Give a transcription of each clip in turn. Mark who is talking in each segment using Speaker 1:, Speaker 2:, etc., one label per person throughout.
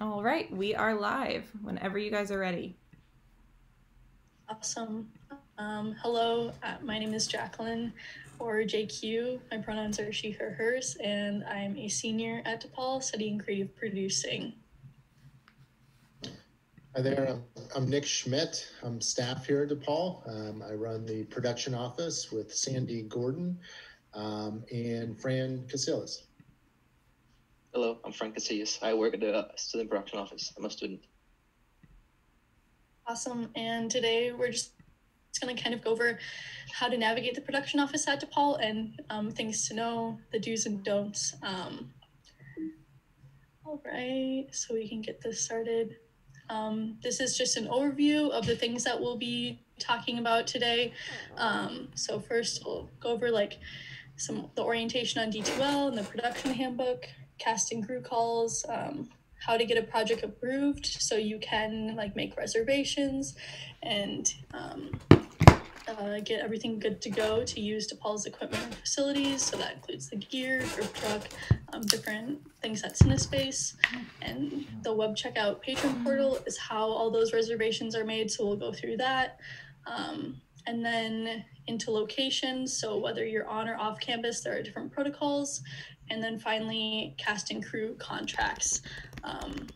Speaker 1: All right, we are live whenever you guys are ready.
Speaker 2: Awesome. Um, hello, uh, my name is Jacqueline, or JQ. My pronouns are she, her, hers, and I'm a senior at DePaul studying creative producing.
Speaker 3: Hi there, I'm, I'm Nick Schmidt. I'm staff here at DePaul. Um, I run the production office with Sandy Gordon um, and Fran Casillas.
Speaker 4: Hello, I'm Fran Casillas. I work at the student production office. I'm a student.
Speaker 2: Awesome. And today we're just, just going to kind of go over how to navigate the production office at DePaul and um, things to know, the do's and don'ts. Um, all right, so we can get this started. Um, this is just an overview of the things that we'll be talking about today. Um, so first we'll go over like some the orientation on D2L and the production handbook, casting crew calls, um, how to get a project approved so you can like make reservations and um, uh, get everything good to go to use DePaul's equipment and facilities. So that includes the gear, grip truck, um, different things that's in at Cinespace. And the web checkout patron portal is how all those reservations are made. So we'll go through that. Um, and then into locations. So whether you're on or off campus, there are different protocols. And then finally, cast and crew contracts um,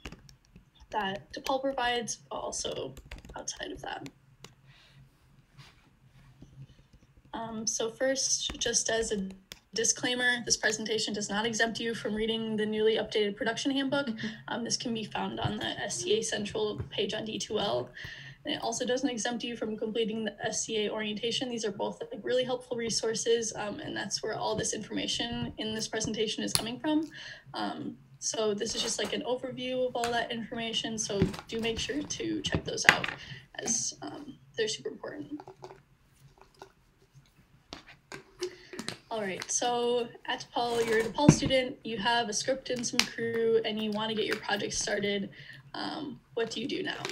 Speaker 2: that DePaul provides, but also outside of that. Um, so first, just as a disclaimer, this presentation does not exempt you from reading the newly updated production handbook. Um, this can be found on the SCA Central page on D2L. And it also doesn't exempt you from completing the SCA orientation. These are both like really helpful resources, um, and that's where all this information in this presentation is coming from. Um, so this is just like an overview of all that information. So do make sure to check those out as um, they're super important. All right, so at DePaul, you're a DePaul student, you have a script and some crew, and you want to get your project started. Um, what do you do now?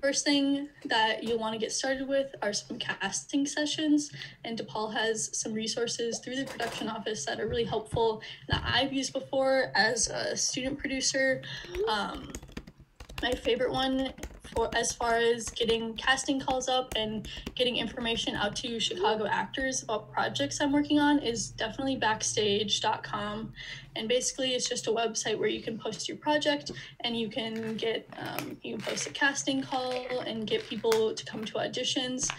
Speaker 2: First thing that you'll want to get started with are some casting sessions, and DePaul has some resources through the production office that are really helpful that I've used before as a student producer. Um, my favorite one for as far as getting casting calls up and getting information out to Chicago actors about projects I'm working on is definitely backstage.com. And basically, it's just a website where you can post your project and you can get um, you can post a casting call and get people to come to auditions.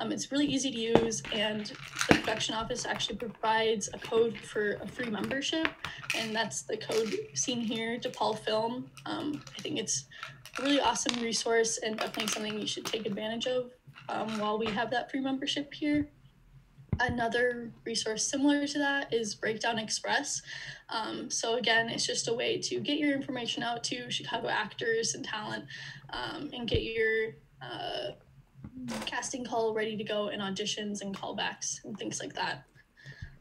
Speaker 2: Um, it's really easy to use, and the production office actually provides a code for a free membership, and that's the code seen here, DePaul Film. Um, I think it's a really awesome resource and definitely something you should take advantage of um, while we have that free membership here. Another resource similar to that is Breakdown Express. Um, so, again, it's just a way to get your information out to Chicago actors and talent um, and get your uh, casting call ready to go in auditions and callbacks and things like that.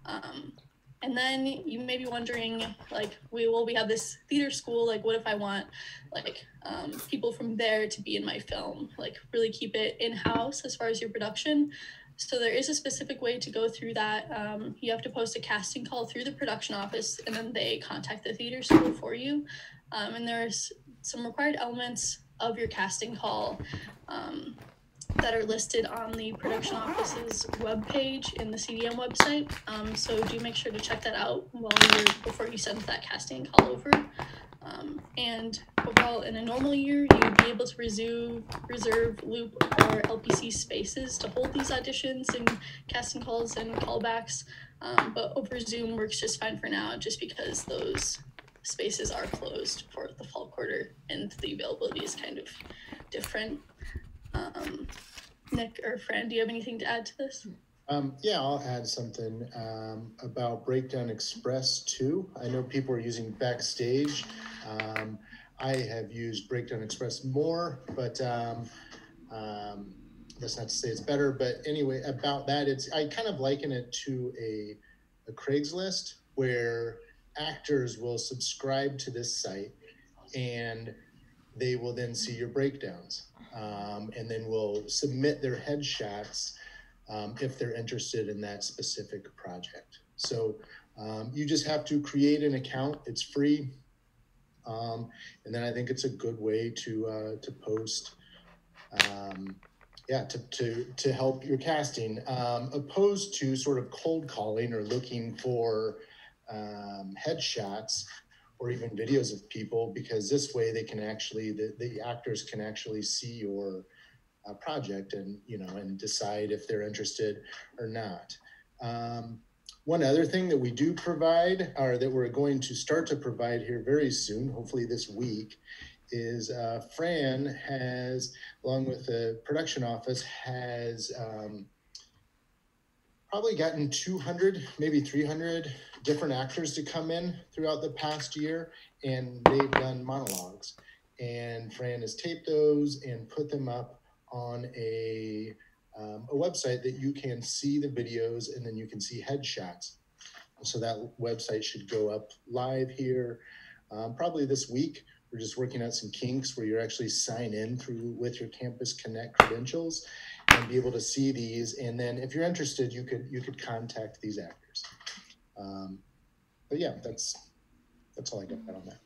Speaker 2: Um, and then you may be wondering, like, we will we have this theater school. Like, what if I want, like, um, people from there to be in my film? Like, really keep it in house as far as your production. So there is a specific way to go through that. Um, you have to post a casting call through the production office, and then they contact the theater school for you. Um, and there's some required elements of your casting call. Um, that are listed on the production office's webpage in the CDM website. Um, so do make sure to check that out while you're before you send that casting call over. Um, and overall, in a normal year, you'd be able to resume, reserve loop or LPC spaces to hold these auditions and casting calls and callbacks. Um, but over Zoom works just fine for now, just because those spaces are closed for the fall quarter and the availability is kind of different. Um, Nick or Fran, do you have anything to add to this?
Speaker 3: Um, yeah, I'll add something um, about Breakdown Express too. I know people are using Backstage. Um, I have used Breakdown Express more, but um, um, that's not to say it's better. But anyway, about that, it's I kind of liken it to a, a Craigslist where actors will subscribe to this site and they will then see your breakdowns um, and then we'll submit their headshots um, if they're interested in that specific project. So Um, you just have to create an account. It's free. Um, and then I think it's a good way to uh, to post, um, yeah, to, to to help your casting, um, opposed to sort of cold calling or looking for um, headshots or even videos of people, because this way they can actually the, the actors can actually see your uh, project and you know and decide if they're interested or not. Um, one other thing that we do provide, or that we're going to start to provide here very soon, hopefully this week, is uh, Fran has, along with the production office, has um, probably gotten 200, maybe 300 different actors to come in throughout the past year, and they've done monologues. And Fran has taped those and put them up on a um, a website that you can see the videos and then you can see headshots. So that website should go up live here um, probably this week. We're just working out some kinks where you actually sign in through with your Campus Connect credentials and be able to see these. And then if you're interested, you could you could contact these actors. Um, but yeah, that's that's all I got on that.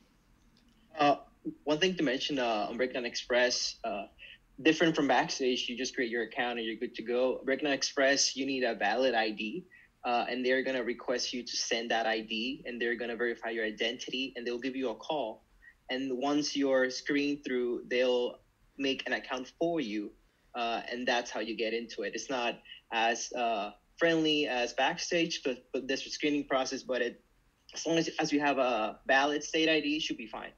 Speaker 4: Uh, one thing to mention uh, on Breakdown Express, uh, different from Backstage, you just create your account and you're good to go. Breakdown Express, you need a valid ID. Uh, and they're going to request you to send that ID and they're going to verify your identity and they'll give you a call. And once you're screened through, they'll make an account for you. Uh, and that's how you get into it. It's not as uh, friendly as Backstage, but, but this screening process, but it, as long as, as you have a valid state ID, you should be fine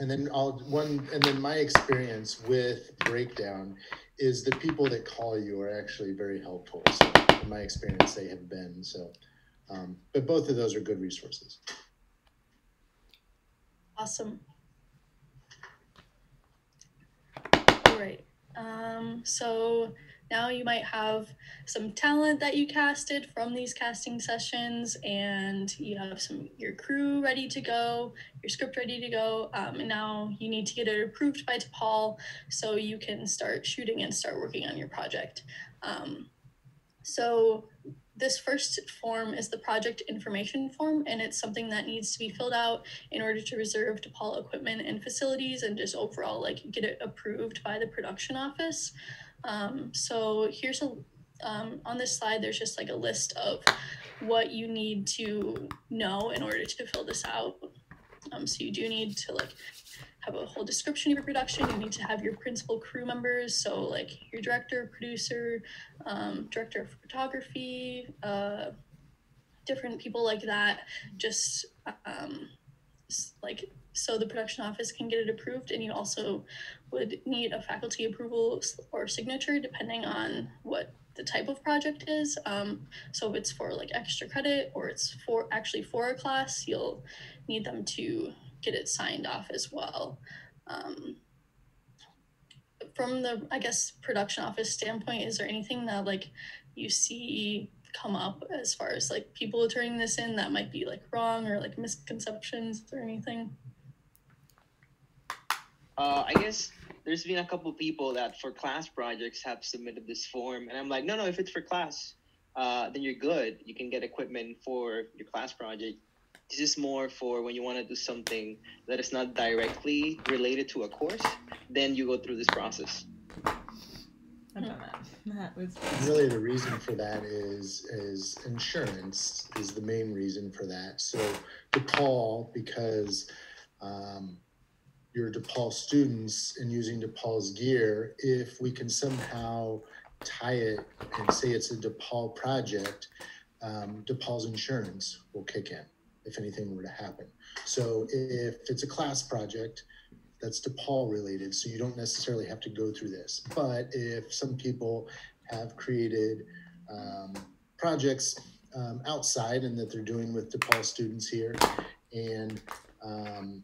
Speaker 3: and then I'll one and then my experience with breakdown is the people that call you are actually very helpful. So in my experience, they have been so. Um, but both of those are good resources.
Speaker 2: Awesome. Right. Um, so now you might have some talent that you casted from these casting sessions and you have some your crew ready to go your script ready to go um, and now you need to get it approved by DePaul so you can start shooting and start working on your project um, so this first form is the project information form, and it's something that needs to be filled out in order to reserve DePaul equipment and facilities and just overall like get it approved by the production office. Um, so here's a um, on this slide. There's just like a list of what you need to know in order to fill this out. Um, so you do need to like have a whole description of your production. You need to have your principal crew members, so like your director, producer, um, director of photography, uh, different people like that. Just um, like so the production office can get it approved and you also would need a faculty approval or signature depending on what the type of project is um, so if it's for like extra credit or it's for actually for a class you'll need them to get it signed off as well um, from the i guess production office standpoint is there anything that like you see come up as far as like people turning this in that might be like wrong or like misconceptions or anything
Speaker 4: uh, I guess there's been a couple people that for class projects have submitted this form, and I'm like, no, no, if it's for class, uh, then you're good. You can get equipment for your class project. This is more for when you want to do something that is not directly related to a course. Then you go through this process.
Speaker 1: I've done that. That was
Speaker 3: really the reason for that is is insurance is the main reason for that. So DePaul, because um, your DePaul students and using DePaul's gear, if we can somehow tie it and say it's a DePaul project, um, DePaul's insurance will kick in if anything were to happen. So if it's a class project, that's DePaul related, so you don't necessarily have to go through this. But if some people have created um, projects um, outside and that they're doing with DePaul students here, and um,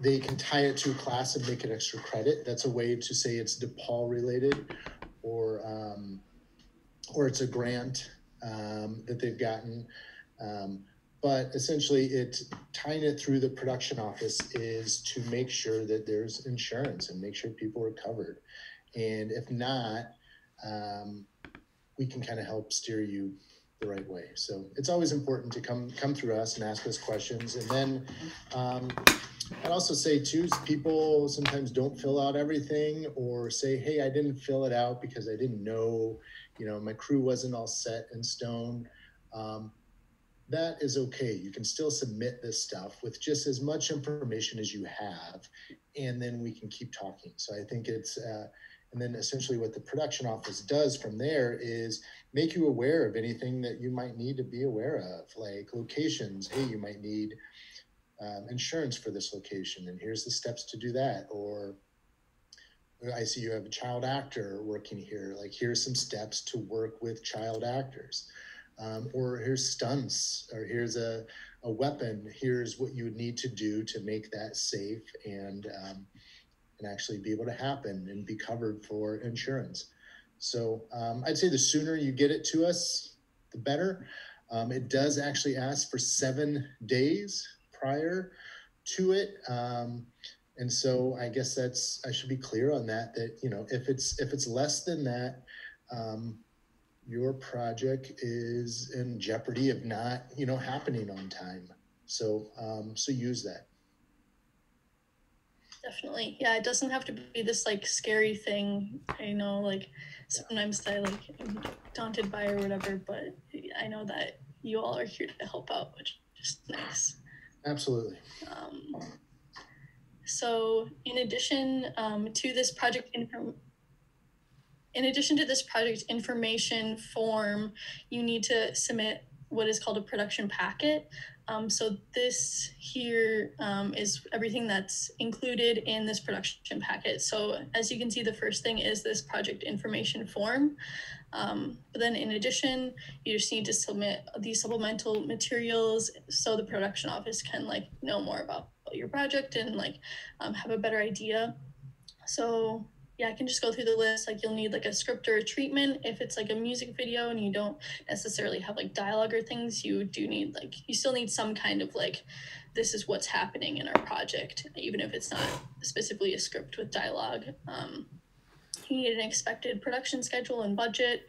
Speaker 3: they can tie it to a class and make it extra credit. That's a way to say it's DePaul related, or um, or it's a grant um, that they've gotten. But essentially, it tying it through the production office is to make sure that there's insurance and make sure people are covered. And if not, um, we can kind of help steer you the right way. So it's always important to come come through us and ask us questions. And then um, I'd also say too, people sometimes don't fill out everything or say, "Hey, I didn't fill it out because I didn't know." You know, my crew wasn't all set in stone. Um, that is okay. You can still submit this stuff with just as much information as you have, and then we can keep talking. So I think it's, uh, and then essentially what the production office does from there is make you aware of anything that you might need to be aware of, like locations. Hey, you might need um, insurance for this location, and here's the steps to do that. Or I see you have a child actor working here. Like, here's some steps to work with child actors um, or here's stunts, or here's a, a weapon. Here's what you would need to do to make that safe and um, and actually be able to happen and be covered for insurance. So um, I'd say the sooner you get it to us, the better. Um, it does actually ask for seven days prior to it. Um, and so I guess that's I should be clear on that. That you know if it's if it's less than that, um, your project is in jeopardy of not, you know, happening on time. So, um, so use that.
Speaker 2: Definitely. Yeah, it doesn't have to be this like scary thing. I know like sometimes I like am daunted by or whatever, but I know that you all are here to help out, which is nice.
Speaker 3: Absolutely.
Speaker 2: Um, so in addition um, to this project info in addition to this project information form, you need to submit what is called a production packet. Um, so this here um, is everything that's included in this production packet. So as you can see, the first thing is this project information form. Um, but then in addition, you just need to submit these supplemental materials so the production office can like know more about your project and like um, have a better idea. So yeah, I can just go through the list. Like you'll need like a script or a treatment. If it's like a music video and you don't necessarily have like dialogue or things, you do need like you still need some kind of like this is what's happening in our project, even if it's not specifically a script with dialogue. Um, you need an expected production schedule and budget.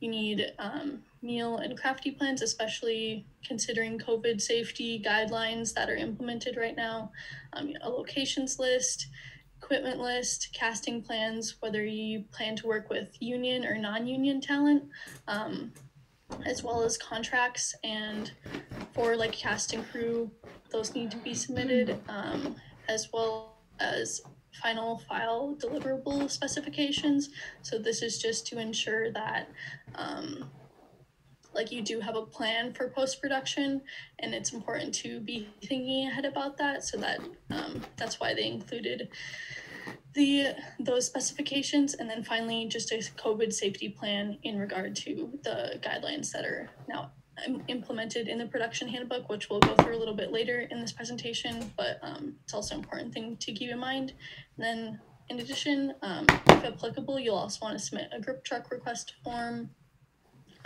Speaker 2: You need um, meal and crafty plans, especially considering COVID safety guidelines that are implemented right now. Um, a locations list equipment list, casting plans, whether you plan to work with union or non union talent, um, as well as contracts. And for like casting crew, those need to be submitted, um, as well as final file deliverable specifications. So this is just to ensure that um, like you do have a plan for post production and it's important to be thinking ahead about that so that um, that's why they included the those specifications. And then finally just a covid safety plan in regard to the guidelines that are now implemented in the production handbook which we'll go through a little bit later in this presentation but um, it's also an important thing to keep in mind. And then in addition um, if applicable you'll also want to submit a grip truck request form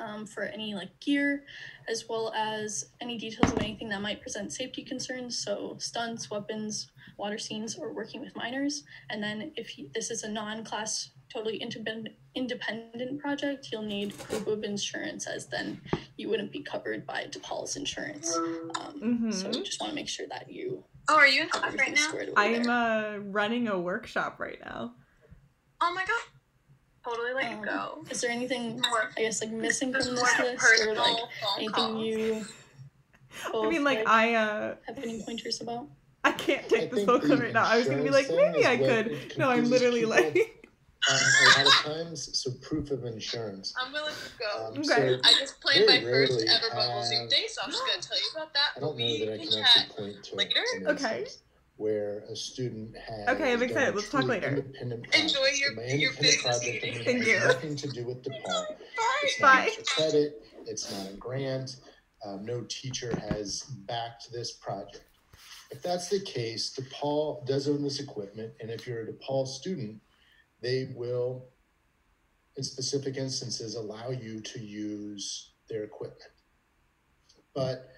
Speaker 2: um, for any like gear, as well as any details of anything that might present safety concerns. So stunts, weapons, water scenes, or working with minors. And then if this is a non-class, totally independent independent project, you'll need proof of insurance, as then you wouldn't be covered by DePaul's insurance. Um, mm-hmm. So just want to make sure that you.
Speaker 5: Oh, are you in class right now?
Speaker 1: I'm uh, running a workshop right now.
Speaker 5: Oh my god totally let um, you go.
Speaker 2: Is there anything more, I guess like missing from this list or like anything call. you
Speaker 1: I mean like, like I uh
Speaker 2: have any pointers about?
Speaker 1: I can't take I this phone call right now. I was gonna be like, maybe I could. No, I'm literally people, like
Speaker 3: um, a lot of times, so proof of insurance.
Speaker 5: I'm willing to go. Um, okay. So I just played my first ever Bubble Soup Day, so I'm just gonna tell you about that.
Speaker 3: I don't know that I can actually point to
Speaker 5: later.
Speaker 1: Okay
Speaker 3: where a student has
Speaker 1: okay i'm excited let's talk later
Speaker 5: enjoy your,
Speaker 3: my
Speaker 5: your business
Speaker 3: project
Speaker 5: meeting.
Speaker 3: Thank you. nothing to do with DePaul.
Speaker 5: Bye.
Speaker 3: It's not Bye. credit. It's not a grant. Um, no teacher has backed this project. If that's the case, DePaul does own this equipment, and if you're a DePaul student, they will, in specific instances, allow you to use their equipment. But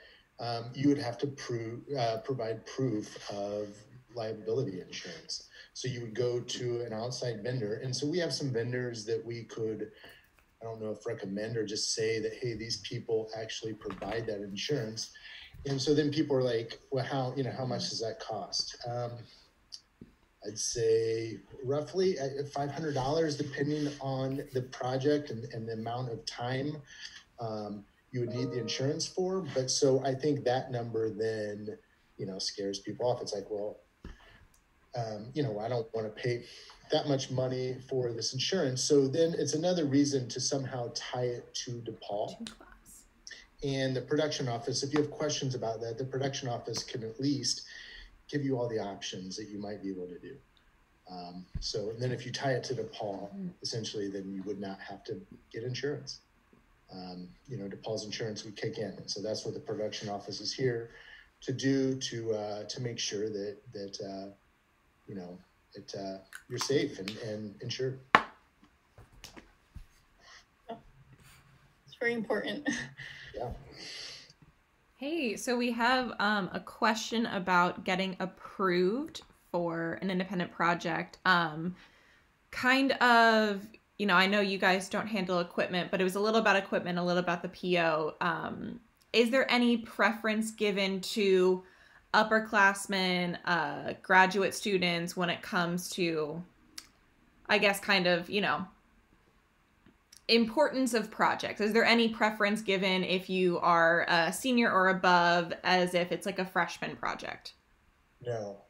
Speaker 3: um, you would have to prove, uh, provide proof of liability insurance. So you would go to an outside vendor. And so we have some vendors that we could I don't know if recommend or just say that, hey, these people actually provide that insurance. And so then people are like, well, how, you know, how much does that cost? Um, I'd say roughly $500, depending on the project and, and the amount of time um, you would need the insurance for. But so I think that number then, you know, scares people off. It's like, well, um, you know, I don't want to pay that much money for this insurance. So then it's another reason to somehow tie it to DePaul. And the production office, if you have questions about that, the production office can at least give you all the options that you might be able to do. Um, so then if you tie it to DePaul, essentially, then you would not have to get insurance. Um, you know, DePaul's insurance would kick in. And So that's what the production office is here to do to uh, to make sure that that uh, you know that uh, you're safe and, and insured.
Speaker 2: It's very important.
Speaker 3: Yeah.
Speaker 1: Hey, so we have um, a question about getting approved for an independent project. Um, kind of, you know, I know you guys don't handle equipment, but it was a little about equipment, a little about the PO. Um, is there any preference given to upperclassmen, uh, graduate students when it comes to, I guess, kind of, you know, importance of projects? Is there any preference given if you are a senior or above as if it's like a freshman project?
Speaker 3: No.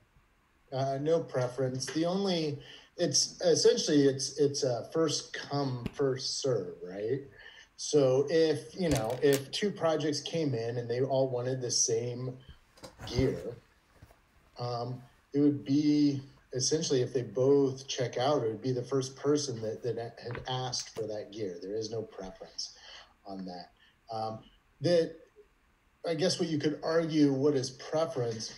Speaker 3: Uh, no preference. The only it's essentially it's it's a first come first serve right so if you know if two projects came in and they all wanted the same gear um, it would be essentially, if they both check out, it would be the first person that, that had asked for that gear. There is no preference on that. Um, that I guess what you could argue, what is preference?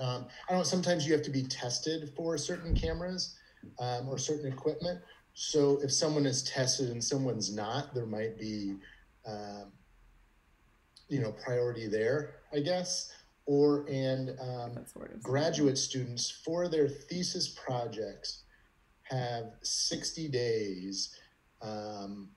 Speaker 3: Um, I don't. Sometimes you have to be tested for certain cameras um, or certain equipment. So if someone is tested and someone's not, there might be, um, you know, priority there. I guess or and um, graduate students for their thesis projects have 60 days um,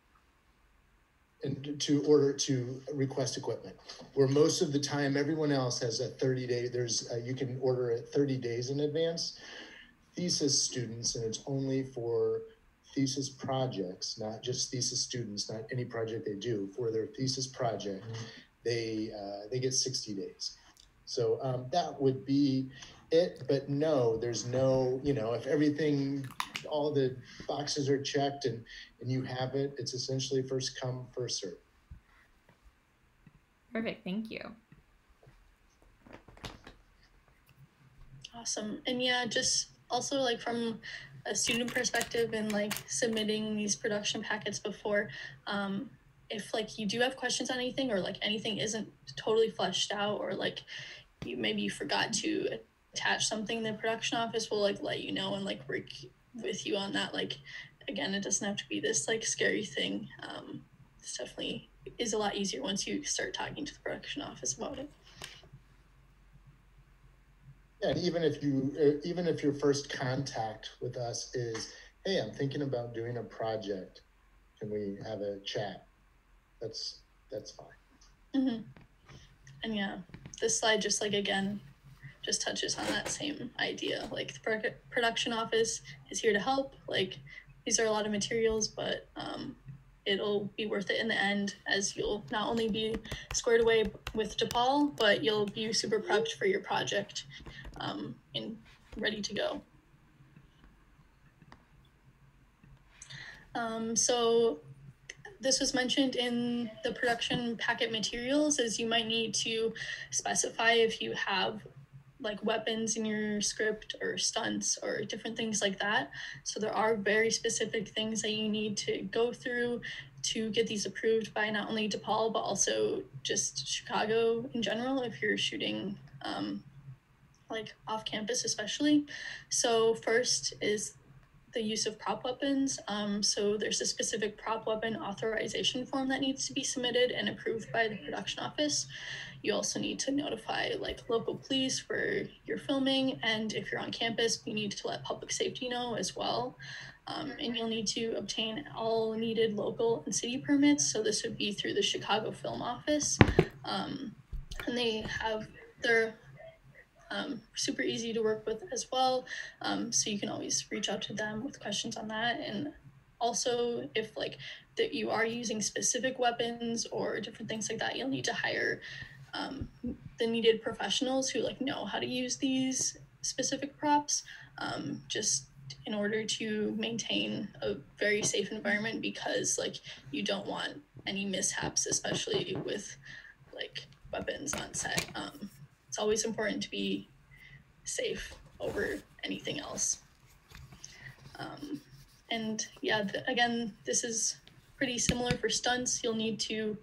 Speaker 3: and to order to request equipment where most of the time everyone else has a 30 day there's a, you can order it 30 days in advance thesis students and it's only for thesis projects not just thesis students not any project they do for their thesis project mm-hmm. they uh, they get 60 days so um, that would be it. But no, there's no, you know, if everything, all the boxes are checked and, and you have it, it's essentially first come, first serve.
Speaker 1: Perfect. Thank you.
Speaker 2: Awesome. And yeah, just also like from a student perspective and like submitting these production packets before, um, if like you do have questions on anything or like anything isn't totally fleshed out or like you maybe you forgot to attach something the production office will like let you know and like work with you on that. Like again it doesn't have to be this like scary thing. Um it's definitely is a lot easier once you start talking to the production office about it
Speaker 3: yeah, and even if you uh, even if your first contact with us is hey i'm thinking about doing a project. Can we have a chat? That's that's fine.
Speaker 2: Mm-hmm. and yeah this slide just like again just touches on that same idea. Like the pro- production office is here to help. Like these are a lot of materials but um, it'll be worth it in the end as you'll not only be squared away with DePaul, but you'll be super prepped for your project um, and ready to go. Um, so this was mentioned in the production packet materials as you might need to specify if you have like weapons in your script or stunts or different things like that. So there are very specific things that you need to go through to get these approved by not only DePaul but also just Chicago in general if you're shooting um, like off campus especially. So first is the use of prop weapons. Um, so there's a specific prop weapon authorization form that needs to be submitted and approved by the production office. You also need to notify like local police where you're filming, and if you're on campus, you need to let public safety know as well. Um, and you'll need to obtain all needed local and city permits. So this would be through the Chicago Film Office, um, and they have their um, super easy to work with as well. Um, so you can always reach out to them with questions on that. And also, if like that you are using specific weapons or different things like that, you'll need to hire um, the needed professionals who like know how to use these specific props. Um, just in order to maintain a very safe environment because like you don't want any mishaps especially with like weapons on set um, always important to be safe over anything else. Um, and yeah, th- again, this is pretty similar for stunts. You'll need to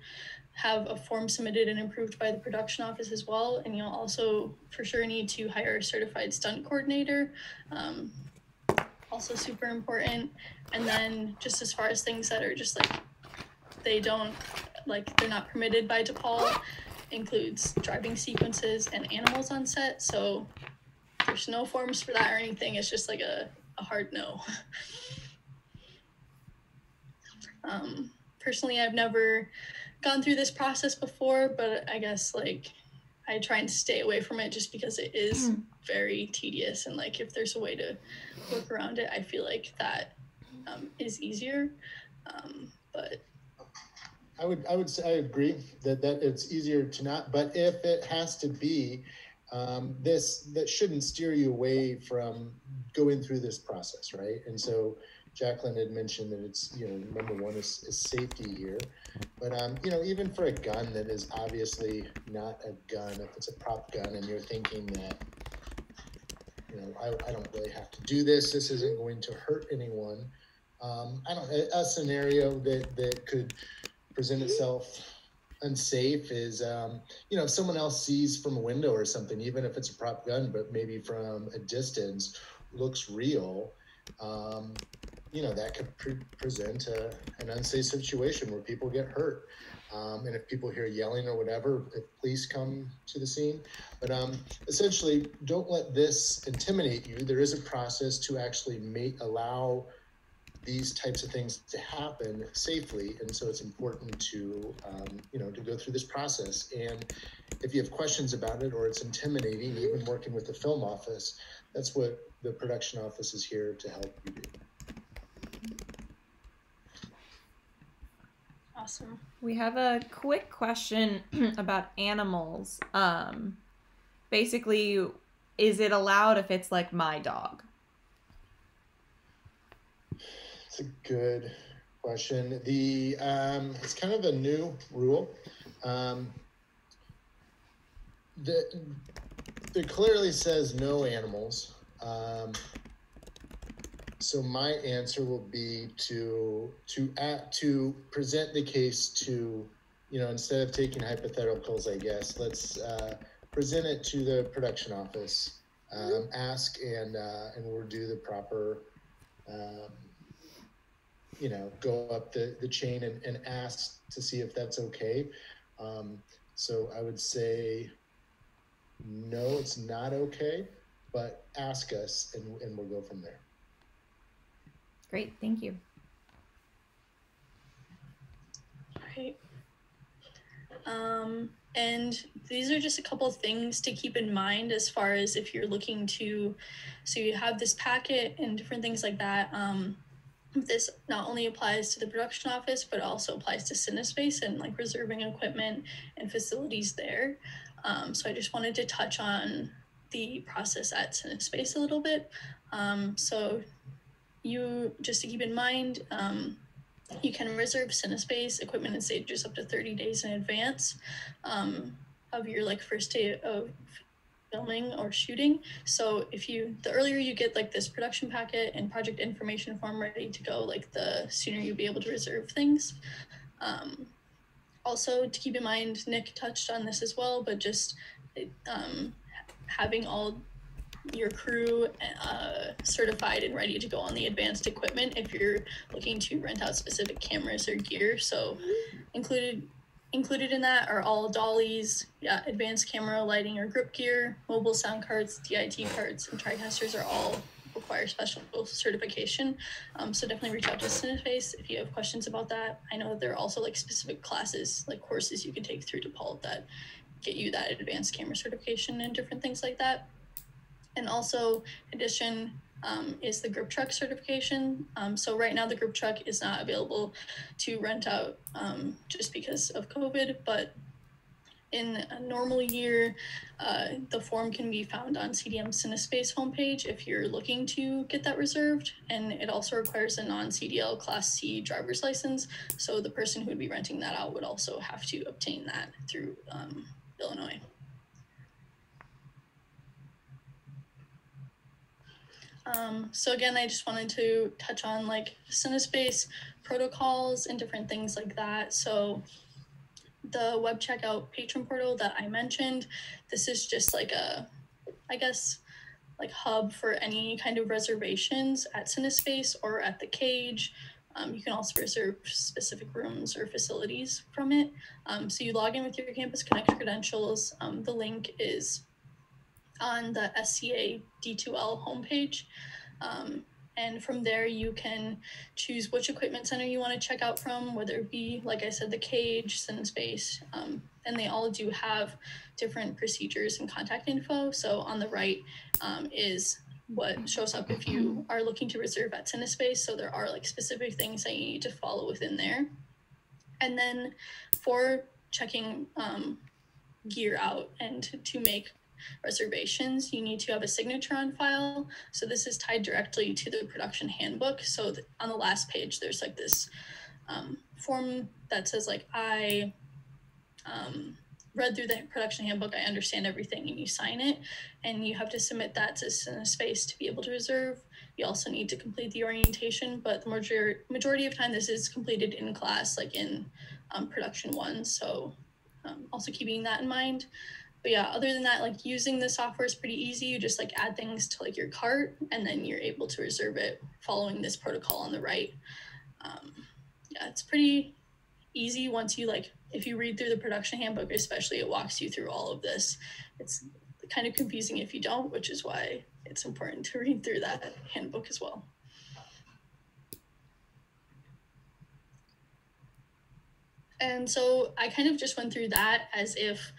Speaker 2: have a form submitted and approved by the production office as well. And you'll also for sure need to hire a certified stunt coordinator. Um, also super important. And then just as far as things that are just like they don't like they're not permitted by DePaul, includes driving sequences and animals on set. So there's no forms for that or anything. It's just like a, a hard no. um, personally, I've never gone through this process before, but I guess like I try and stay away from it just because it is mm. very tedious. And like if there's a way to work around it, I feel like that um, is easier. Um, but
Speaker 3: I would I would say I agree that that it's easier to not, but if it has to be, um, this that shouldn't steer you away from going through this process, right? And so Jacqueline had mentioned that it's you know number one is, is safety here, but um, you know even for a gun that is obviously not a gun, if it's a prop gun and you're thinking that you know I, I don't really have to do this, this isn't going to hurt anyone. Um, I don't a, a scenario that that could present itself unsafe is um, you know if someone else sees from a window or something even if it's a prop gun but maybe from a distance looks real um, you know that could pre- present a, an unsafe situation where people get hurt. Um, and if people hear yelling or whatever if police come to the scene. But um, essentially don't let this intimidate you. There is a process to actually make allow these types of things to happen safely. And so it's important to, um, you know, to go through this process. And if you have questions about it or it's intimidating, even working with the film office, that's what the production office is here to help you do.
Speaker 2: Awesome.
Speaker 1: We have a quick question about animals. Um, basically, is it allowed if it's like my dog?
Speaker 3: That's a good question. The um, it's kind of a new rule. Um, the it clearly says no animals. Um, so my answer will be to to at, to present the case to you know instead of taking hypotheticals, I guess let's uh, present it to the production office. Um, ask and uh, and we'll do the proper um, you know, go up the, the chain and, and ask to see if that's okay. Um, so I would say, no, it's not okay, but ask us and, and we'll go from there.
Speaker 1: Great, thank you.
Speaker 2: Great. Um, and these are just a couple of things to keep in mind as far as if you're looking to, so you have this packet and different things like that. Um, this not only applies to the production office but also applies to cinespace and like reserving equipment and facilities there. Um, so i just wanted to touch on the process at cinespace a little bit. Um, so you just to keep in mind um, you can reserve cinespace equipment and stages up to 30 days in advance um, of your like first day of filming or shooting. So if you the earlier you get like this production packet and project information form ready to go, like the sooner you'll be able to reserve things. Um, also to keep in mind, Nick touched on this as well, but just um, having all your crew uh, certified and ready to go on the advanced equipment if you're looking to rent out specific cameras or gear. So included included in that are all dollies, yeah, advanced camera lighting or grip gear, mobile sound carts, DIT carts, and TriCasters are all require special certification. Um, so definitely reach out to Cinespace if you have questions about that. I know that there are also like specific classes, like courses you can take through DePaul that get you that advanced camera certification and different things like that. And also, addition um, is the grip truck certification. Um, so right now the grip truck is not available to rent out um, just because of COVID, but in a normal year, uh, the form can be found on CDM Cinespace homepage if you're looking to get that reserved. And it also requires a non-CDL Class C driver's license. So the person who would be renting that out would also have to obtain that through um, Illinois. Um, so again, I just wanted to touch on like Cinespace protocols and different things like that. So the web checkout patron portal that I mentioned, this is just like a, I guess, like hub for any kind of reservations at Cinespace or at the Cage. Um, you can also reserve specific rooms or facilities from it. Um, so you log in with your Campus Connect credentials. Um, the link is on the SCA D2L homepage. Um, and from there, you can choose which equipment center you want to check out from, whether it be, like I said, the cage, Cinespace, um, and they all do have different procedures and contact info. So on the right um, is what shows up if you are looking to reserve at Cinespace. So there are like specific things that you need to follow within there. And then for checking um, gear out and to, to make reservations, you need to have a signature on file. So this is tied directly to the production handbook. So th- on the last page, there's like this um, form that says like I um, read through the production handbook, I understand everything, and you sign it, and you have to submit that to Space to be able to reserve. You also need to complete the orientation, but the major- majority of time this is completed in class, like in um, production one. So um, also keeping that in mind but yeah other than that like using the software is pretty easy. You just like add things to like your cart and then you're able to reserve it following this protocol on the right. Um, yeah it's pretty easy once you like if you read through the production handbook especially it walks you through all of this. It's kind of confusing if you don't which is why it's important to read through that handbook as well. And so i kind of just went through that as if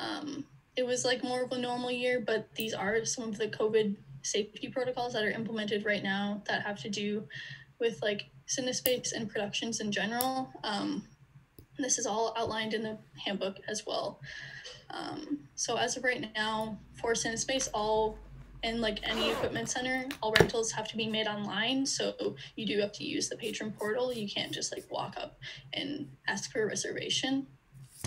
Speaker 2: um, it was like more of a normal year, but these are some of the COVID safety protocols that are implemented right now that have to do with like cinespace and productions in general. Um, this is all outlined in the handbook as well. Um, so as of right now, for Cinespace, all in like any equipment center, all rentals have to be made online. So you do have to use the patron portal. You can't just like walk up and ask for a reservation.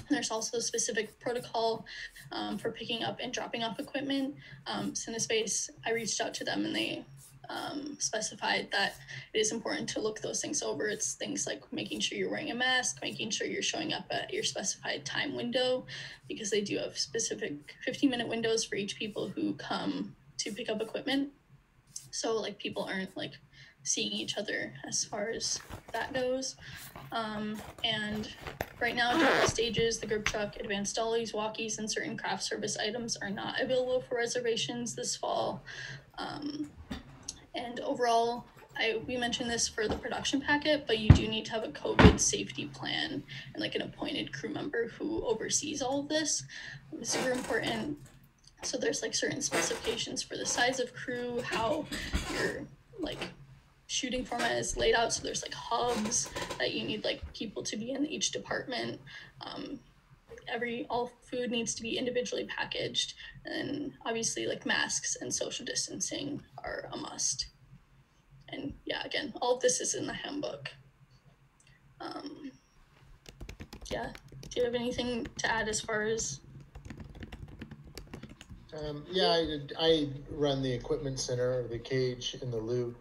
Speaker 2: There's also a specific protocol um, for picking up and dropping off equipment. Um, Cinespace, I reached out to them and they um, specified that it is important to look those things over. It's things like making sure you're wearing a mask, making sure you're showing up at your specified time window, because they do have specific 15 minute windows for each people who come to pick up equipment. So like people aren't like seeing each other as far as that goes. Um, and right now, during stages, the grip truck, advanced dollies, walkies, and certain craft service items are not available for reservations this fall. Um, and overall, I we mentioned this for the production packet, but you do need to have a COVID safety plan and like an appointed crew member who oversees all of this. It's super important. So there's like certain specifications for the size of crew, how you're like shooting format is laid out. So there's like hubs that you need like people to be in each department. Um, every all food needs to be individually packaged, and obviously like masks and social distancing are a must. And yeah, again, all of this is in the handbook. Um, yeah, do you have anything to add as far as?
Speaker 3: Um, yeah, I, I run the equipment center, the cage, and the loop.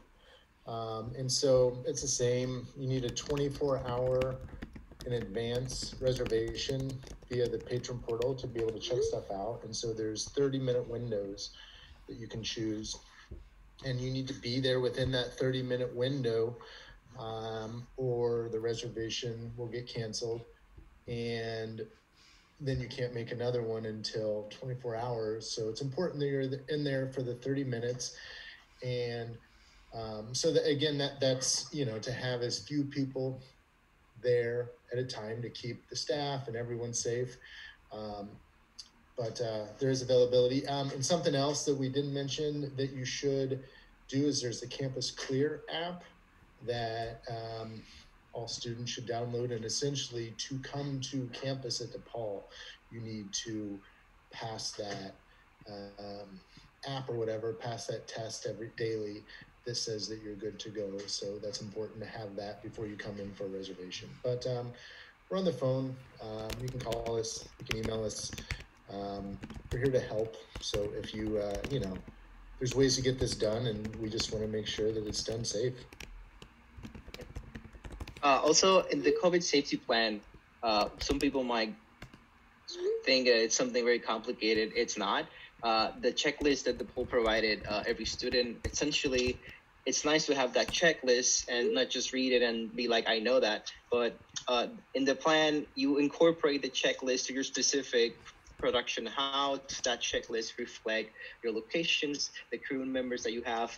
Speaker 3: Um, and so it's the same. You need a 24 hour in advance reservation via the patron portal to be able to check stuff out. And so there's 30 minute windows. that you can choose. And you need to be there within that 30 minute window, um, or the reservation will get canceled. And then you can't make another one until 24 hours. So it's important that you're in there for the 30 minutes. And um, so that again, that that's you know to have as few people there at a time to keep the staff and everyone safe. Um, but uh, there is availability. Um, and something else that we didn't mention that you should do is there's the Campus Clear app that um, all students should download. And essentially, to come to campus at DePaul, you need to pass that um, app or whatever, pass that test every daily that says that you're good to go. So that's important to have that before you come in for a reservation. But um, we're on the phone. Um, you can call us. You can email us. Um, we're here to help. So if you, uh, you know, there's ways to get this done, and we just want to make sure that it's done safe.
Speaker 4: Uh, also, in the COVID safety plan, uh, some people might think it's something very complicated. It's not. Uh, the checklist that DePaul provided uh, every student, essentially, it's nice to have that checklist and not just read it and be like, I know that. But uh, in the plan, you incorporate the checklist to your specific production. How does that checklist reflect your locations, the crew members that you have?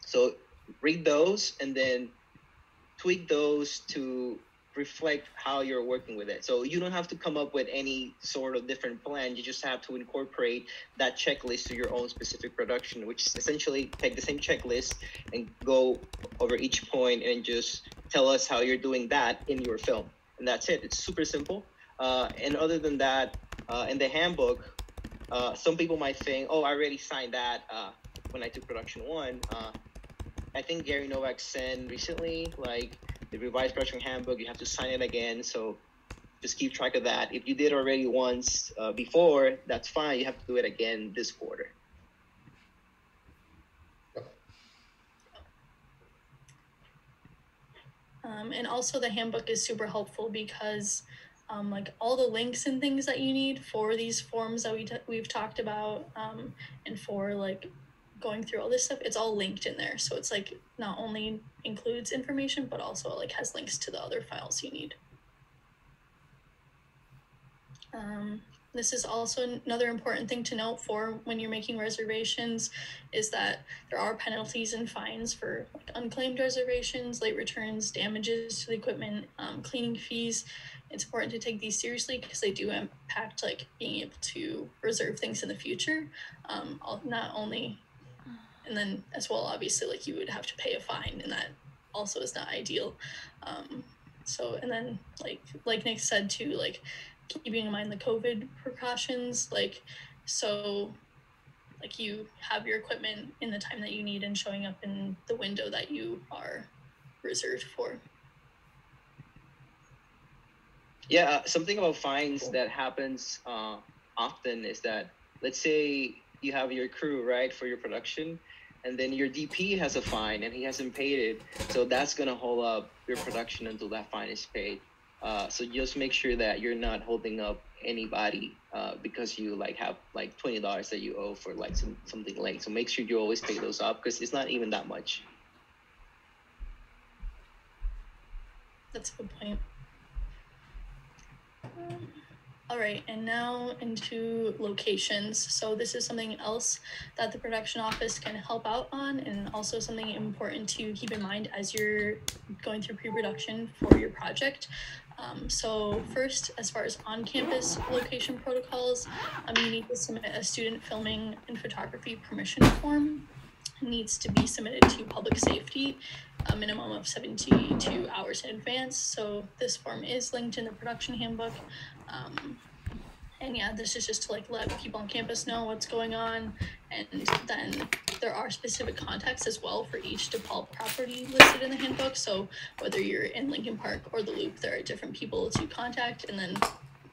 Speaker 4: So read those and then tweak those to reflect how you're working with it. So you don't have to come up with any sort of different plan. You just have to incorporate that checklist to your own specific production, which is essentially take the same checklist and go over each point and just tell us how you're doing that in your film. And that's it. It's super simple. Uh, and other than that, uh, in the handbook, uh, some people might think, oh, I already signed that uh, when I took production one. Uh, I think Gary Novak sent recently, like the revised production handbook. You have to sign it again. So just keep track of that. If you did already once uh, before, that's fine. You have to do it again this quarter.
Speaker 2: Um, and also the handbook is super helpful because um, like all the links and things that you need for these forms that we t- we've talked about um, and for like going through all this stuff, it's all linked in there. So it's like not only includes information, but also like has links to the other files you need. Um, this is also another important thing to note for when you're making reservations is that there are penalties and fines for like unclaimed reservations, late returns, damages to the equipment, um, cleaning fees. It's important to take these seriously because they do impact like being able to reserve things in the future. Um, not only and then as well obviously like you would have to pay a fine and that also is not ideal um, so and then like like nick said too like keeping in mind the covid precautions like so like you have your equipment in the time that you need and showing up in the window that you are reserved for
Speaker 4: yeah uh, something about fines cool. that happens uh, often is that let's say you have your crew right for your production and then your DP has a fine and he hasn't paid it, so that's gonna hold up your production until that fine is paid. Uh, so just make sure that you're not holding up anybody uh, because you like have like twenty dollars that you owe for like some something late. So make sure you always pay those up because it's not even that much.
Speaker 2: That's a good point. Um, all right, and now into locations. So this is something else that the production office can help out on and also something important to keep in mind as you're going through pre-production for your project. Um, so first, as far as on-campus location protocols, um, you need to submit a student filming and photography permission form. It needs to be submitted to public safety a minimum of 72 hours in advance. So this form is linked in the production handbook. Um, and yeah, this is just to like let people on campus know what's going on. And then there are specific contacts as well for each DePaul property listed in the handbook. So whether you're in Lincoln Park or the Loop, there are different people to contact. And then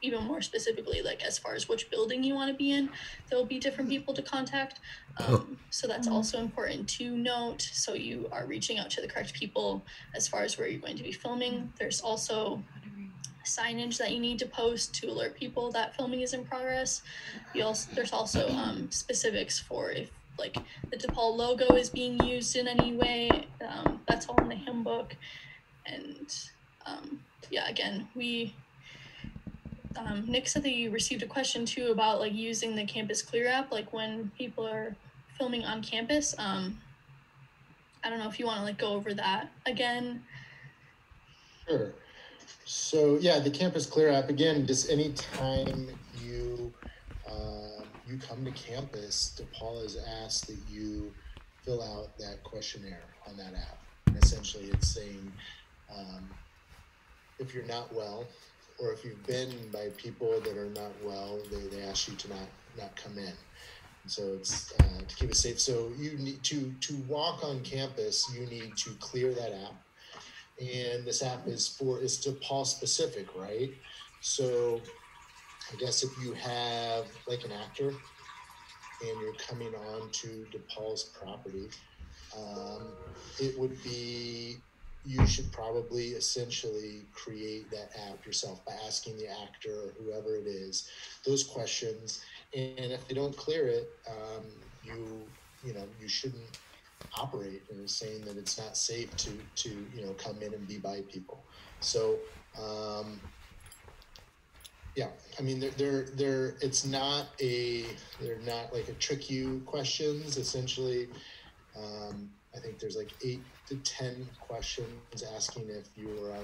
Speaker 2: even more specifically, like as far as which building you want to be in, there will be different people to contact. Um, so that's also important to note. So you are reaching out to the correct people as far as where you're going to be filming. There's also signage that you need to post to alert people that filming is in progress. You also there's also um, specifics for if like the DePaul logo is being used in any way. Um, that's all in the handbook. And um, yeah, again, we um, Nick said that you received a question too about like using the Campus Clear app, like when people are filming on campus. Um, I don't know if you want to like go over that again.
Speaker 3: Sure. So yeah, the Campus Clear app again. Just anytime you uh, you come to campus, DePaul has asked that you fill out that questionnaire on that app. And essentially, it's saying um, if you're not well, or if you've been by people that are not well, they, they ask you to not not come in. And so it's uh, to keep it safe. So you need to to walk on campus. You need to clear that app, and this app is for is DePaul specific, right? So I guess if you have like an actor and you're coming on to DePaul's property, um, it would be you should probably essentially create that app yourself by asking the actor or whoever it is those questions and if they don't clear it um, you you know you shouldn't operate and is saying that it's not safe to to you know come in and be by people. So um, yeah i mean they're, they're they're it's not a they're not like a trick you questions essentially. Um, i think there's like eight to 10 questions asking if you are,